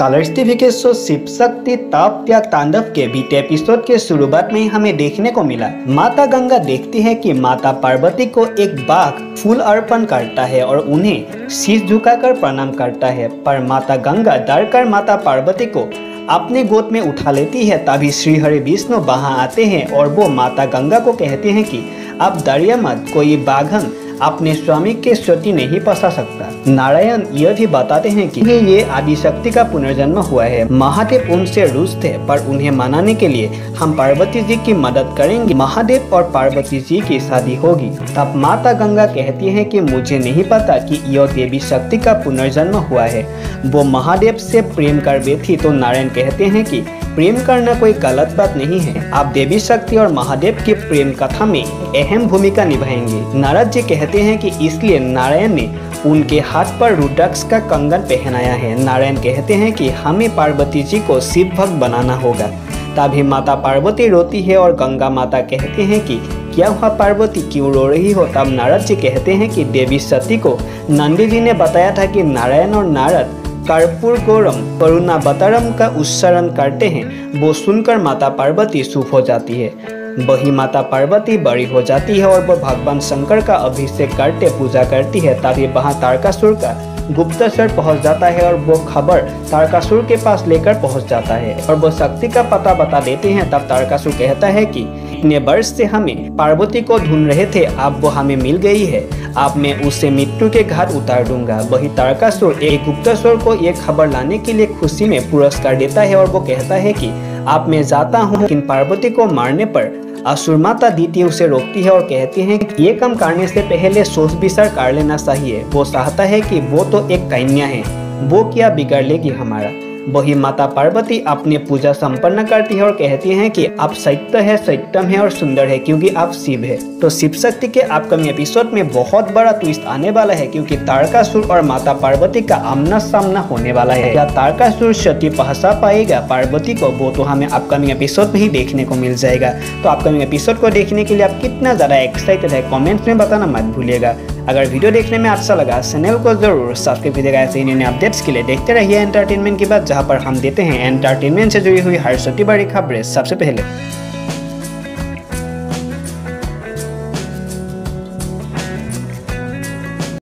Colors TV show Shiv Shakti ताप, त्याग, तांडव के बीते एपिसोड के शुरुआत में हमें देखने को मिला। माता गंगा देखती है कि माता पार्वती को एक बाघ फूल अर्पण करता है और उन्हें शीश झुकाकर प्रणाम करता है। पर माता गंगा डर कर माता पार्वती को अपने गोद में उठा लेती है, तभी श्री हरि विष्णु वहाँ आते हैं और वो माता गंगा को कहते हैं कि, अब डरिए मत, कोई बाघन अपने स्वामी के श्रुति नहीं पसा सकता। नारायण यह भी बताते हैं कि ये आदिशक्ति का पुनर्जन्म हुआ है। महादेव उनसे रुष्ट थे, पर उन्हें मनाने के लिए हम पार्वती जी की मदद करेंगे। महादेव और पार्वती जी की शादी होगी। तब माता गंगा कहती है कि मुझे नहीं पता कि यह देवी शक्ति का पुनर्जन्म हुआ है। वो महादेव से प्रेम कर बैठी तो नारायण कहते हैं कि प्रेम करना कोई गलत बात नहीं है। आप देवी शक्ति और महादेव की प्रेम कथा में अहम भूमिका निभाएँगे। नारद जी कहते हैं कि इसलिए नारायण ने उनके हाथ पर रुद्राक्ष का कंगन पहनाया है। नारायण कहते हैं कि हमें पार्वती जी को शिव भक्त बनाना होगा। तभी माता पार्वती रोती है और गंगा माता कहते हैं कि, क्या हुआ पार्वती? क्यों रो रही हो? तब नारद जी कहते हैं कि देवी सती को नंदी जी ने बताया था कि नारायण और नारद कर्पूर गौरम करुणा बतरम का उच्चारण करते हैं, वो सुनकर माता पार्वती सुख हो जाती है। वही माता पार्वती बड़ी हो जाती है और वो भगवान शंकर का अभिषेक करते, पूजा करती है, तभी वहाँ तारकासुर का गुप्तचर पहुँच जाता है और वो खबर तारकासुर के पास लेकर पहुँच जाता है। और वो शक्ति का पता बता देते हैं, तब तारकासुर कहता है कि इतने वर्ष से हमें पार्वती को ढूंढ रहे थे, अब वो हमें मिल गई है। अब मैं उसे मृत्यु के घाट उतार दूँगा। वही तारकासुर, एक गुप्तेश्वर को ये खबर लाने के लिए खुशी में पुरस्कार देता है और वो कहता है कि, आप मैं जाता हूँ, लेकिन पार्वती को मारने पर असुर माता दीति उसे रोकती है और कहती है कि, ये काम करने से पहले सोच विचार कर लेना चाहिए। वो चाहता है कि वो तो एक कन्या है। वो क्या बिगड़ लेगी हमारा? वही माता पार्वती अपनी पूजा संपन्न करती है और कहती है कि आप सत्य है, सत्यम है और सुंदर है, क्योंकि आप शिव है। तो शिव शक्ति के अपकमिंग एपिसोड में बहुत बड़ा ट्विस्ट आने वाला है, क्योंकि तारकासुर और माता पार्वती का आमना सामना होने वाला है। क्या तारकासुर सती पहसा पाएगा? पार्वती को वो तो हमें अपकमिंग एपिसोड में ही देखने को मिल जाएगा। तो अपकमिंग एपिसोड को देखने के लिए आप कितना ज़्यादा एक्साइटेड है कॉमेंट्स में बताना मत भूलिएगा। अगर वीडियो देखने में अच्छा लगा, चैनल को ज़रूर सब्सक्राइब कीजिएगा। ऐसे ही अपडेट्स के लिए देखते रहिए एंटरटेनमेंट की बात, जहाँ पर हम देते हैं एंटरटेनमेंट से जुड़ी हुई हर छोटी बड़ी खबरें सबसे पहले।